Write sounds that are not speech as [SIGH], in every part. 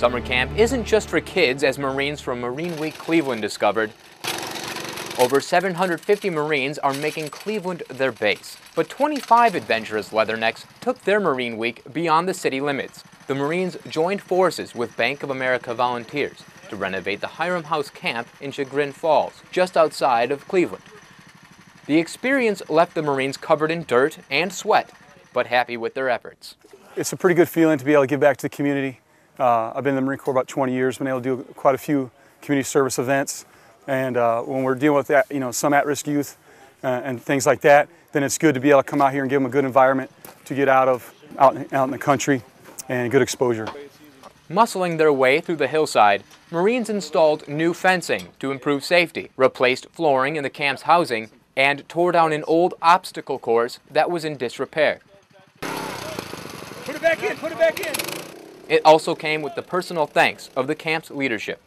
Summer camp isn't just for kids, as Marines from Marine Week Cleveland discovered. Over 750 Marines are making Cleveland their base, but 25 adventurous leathernecks took their Marine Week beyond the city limits. The Marines joined forces with Bank of America volunteers to renovate the Hiram House camp in Chagrin Falls, just outside of Cleveland. The experience left the Marines covered in dirt and sweat, but happy with their efforts. It's a pretty good feeling to be able to give back to the community. Uh, I've been in the Marine Corps about 20 years, been able to do quite a few community service events. And uh, when we're dealing with that, you know, some at-risk youth uh, and things like that, then it's good to be able to come out here and give them a good environment to get out of, out, out in the country and good exposure. Muscling their way through the hillside, Marines installed new fencing to improve safety, replaced flooring in the camp's housing, and tore down an old obstacle course that was in disrepair. Put it back in, put it back in. It also came with the personal thanks of the camp's leadership.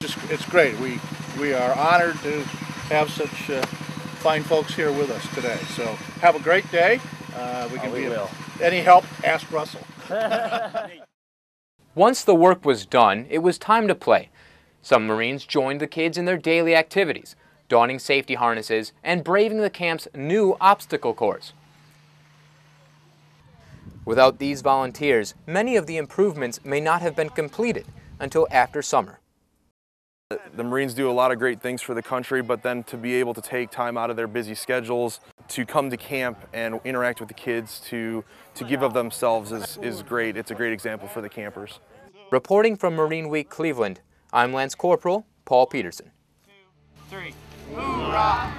It's, it's great. We, we are honored to have such uh, fine folks here with us today. So have a great day. Uh, we can oh, we be will. any help, ask Russell. [LAUGHS] Once the work was done, it was time to play. Some Marines joined the kids in their daily activities, donning safety harnesses and braving the camp's new obstacle course. Without these volunteers, many of the improvements may not have been completed until after summer. The Marines do a lot of great things for the country, but then to be able to take time out of their busy schedules to come to camp and interact with the kids, to, to give of themselves is, is great. It's a great example for the campers. Reporting from Marine Week Cleveland, I'm Lance Corporal Paul Peterson. Two, three. Hoorah!